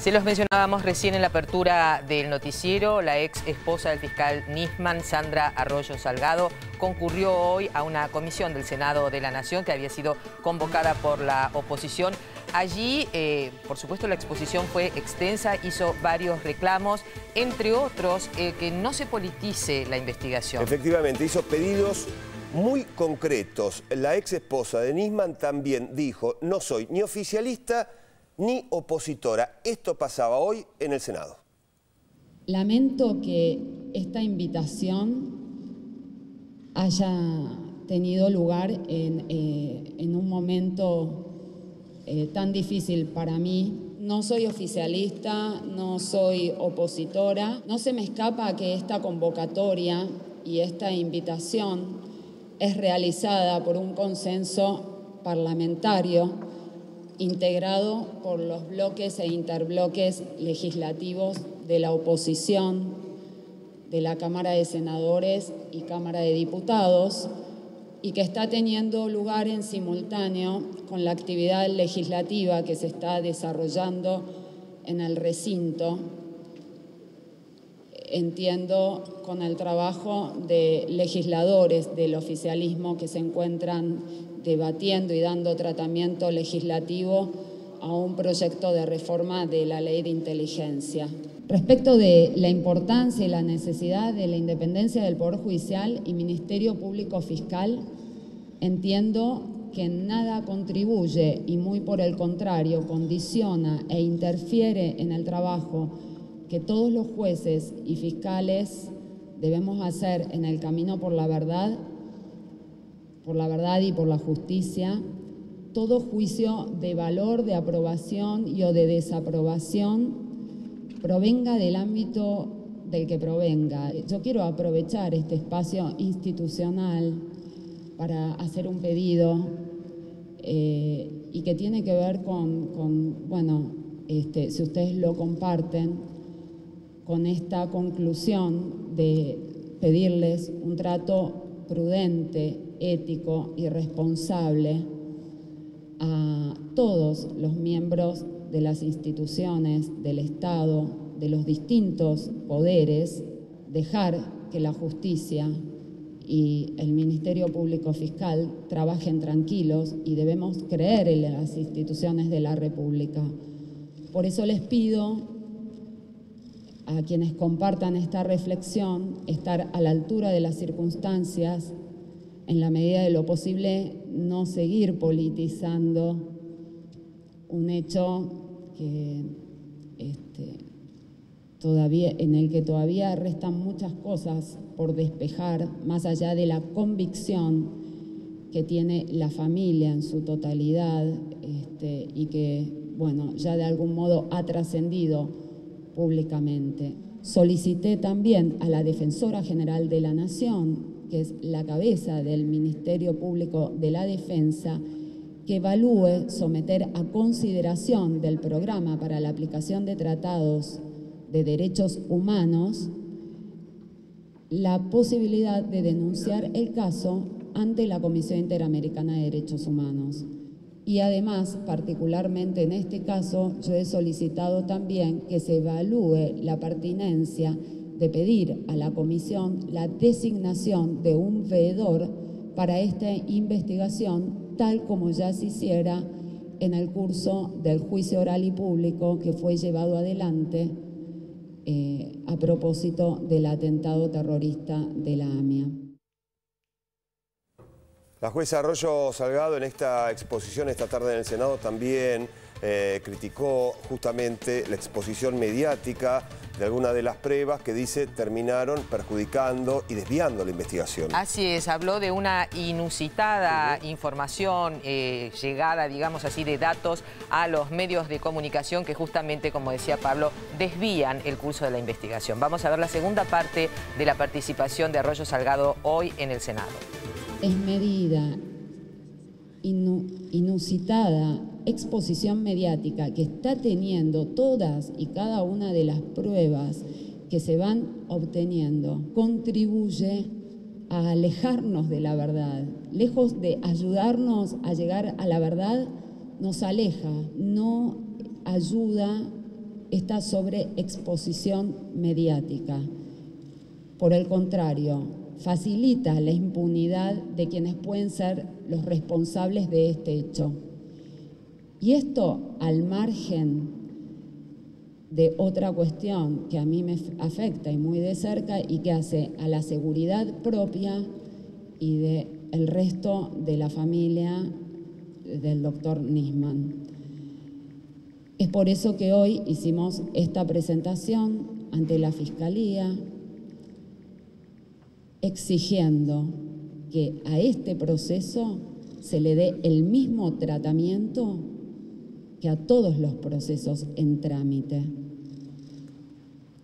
Se los mencionábamos recién en la apertura del noticiero, la ex esposa del fiscal Nisman, Sandra Arroyo Salgado, concurrió hoy a una comisión del Senado de la Nación que había sido convocada por la oposición. Allí, eh, por supuesto, la exposición fue extensa, hizo varios reclamos, entre otros, eh, que no se politice la investigación. Efectivamente, hizo pedidos muy concretos. La ex esposa de Nisman también dijo, no soy ni oficialista ni opositora. Esto pasaba hoy en el Senado. Lamento que esta invitación haya tenido lugar en, eh, un momento eh, tan difícil para mí. No soy oficialista, no soy opositora. No se me escapa que esta convocatoria y esta invitación es realizada por un consenso parlamentario integrado por los bloques e interbloques legislativos de la oposición, de la Cámara de Senadores y Cámara de Diputados, y que está teniendo lugar en simultáneo con la actividad legislativa que se está desarrollando en el recinto, entiendo con el trabajo de legisladores del oficialismo que se encuentran debatiendo y dando tratamiento legislativo a un proyecto de reforma de la ley de inteligencia. Respecto de la importancia y la necesidad de la independencia del Poder Judicial y Ministerio Público Fiscal, entiendo que nada contribuye y muy por el contrario condiciona e interfiere en el trabajo que todos los jueces y fiscales debemos hacer en el camino por la verdad por la verdad y por la justicia, todo juicio de valor, de aprobación y o de desaprobación provenga del ámbito del que provenga. Yo quiero aprovechar este espacio institucional para hacer un pedido eh, y que tiene que ver con, bueno, este, si ustedes lo comparten, con esta conclusión de pedirles un trato prudente, ético y responsable a todos los miembros de las instituciones del Estado, de los distintos poderes, dejar que la justicia y el Ministerio Público Fiscal trabajen tranquilos y debemos creer en las instituciones de la República. Por eso les pido a quienes compartan esta reflexión estar a la altura de las circunstancias, en la medida de lo posible no seguir politizando un hecho que, este, todavía, en el que todavía restan muchas cosas por despejar, más allá de la convicción que tiene la familia en su totalidad este, y que, bueno, ya de algún modo ha trascendido públicamente. Solicité también a la Defensora General de la Nación que es la cabeza del Ministerio Público de la Defensa, que evalúe someter a consideración del programa para la aplicación de tratados de derechos humanos la posibilidad de denunciar el caso ante la Comisión Interamericana de Derechos Humanos. Y además, particularmente en este caso, yo he solicitado también que se evalúe la pertinencia de pedir a la comisión la designación de un veedor para esta investigación, tal como ya se hiciera en el curso del juicio oral y público que fue llevado adelante eh, a propósito del atentado terrorista de la AMIA. La jueza Arroyo Salgado en esta exposición esta tarde en el Senado también eh, criticó justamente la exposición mediática de algunas de las pruebas que dice terminaron perjudicando y desviando la investigación. Así es, habló de una inusitada información eh, llegada, digamos así, de datos a los medios de comunicación que justamente, como decía Pablo, desvían el curso de la investigación. Vamos a ver la segunda parte de la participación de Arroyo Salgado hoy en el Senado. Es medida inusitada exposición mediática que está teniendo todas y cada una de las pruebas que se van obteniendo contribuye a alejarnos de la verdad. Lejos de ayudarnos a llegar a la verdad, nos aleja, no ayuda esta sobreexposición mediática. Por el contrario, facilita la impunidad de quienes pueden ser los responsables de este hecho. Y esto al margen de otra cuestión que a mí me afecta y muy de cerca y que hace a la seguridad propia y del el resto de la familia del doctor Nisman. Es por eso que hoy hicimos esta presentación ante la Fiscalía exigiendo que a este proceso se le dé el mismo tratamiento que a todos los procesos en trámite.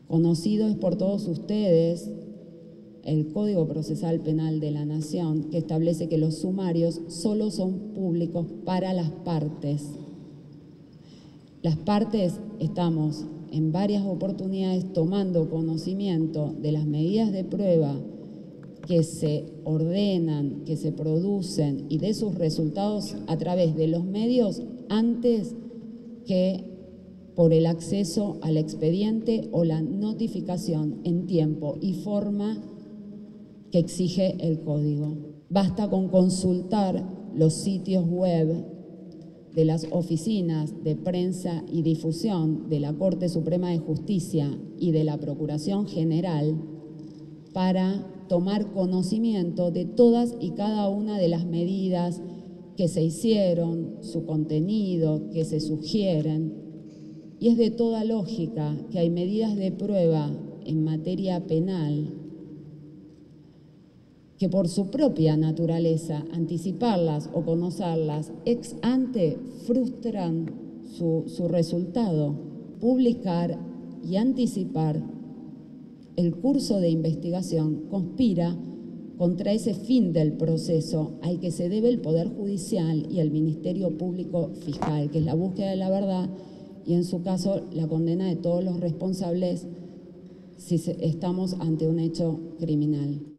Conocido es por todos ustedes el Código Procesal Penal de la Nación, que establece que los sumarios solo son públicos para las partes. Las partes estamos en varias oportunidades tomando conocimiento de las medidas de prueba que se ordenan, que se producen y de sus resultados a través de los medios antes que por el acceso al expediente o la notificación en tiempo y forma que exige el código. Basta con consultar los sitios web de las oficinas de prensa y difusión de la Corte Suprema de Justicia y de la Procuración General para tomar conocimiento de todas y cada una de las medidas que se hicieron, su contenido, que se sugieren. Y es de toda lógica que hay medidas de prueba en materia penal que por su propia naturaleza, anticiparlas o conocerlas ex ante, frustran su, su resultado. Publicar y anticipar el curso de investigación conspira contra ese fin del proceso al que se debe el Poder Judicial y el Ministerio Público Fiscal, que es la búsqueda de la verdad y en su caso la condena de todos los responsables si estamos ante un hecho criminal.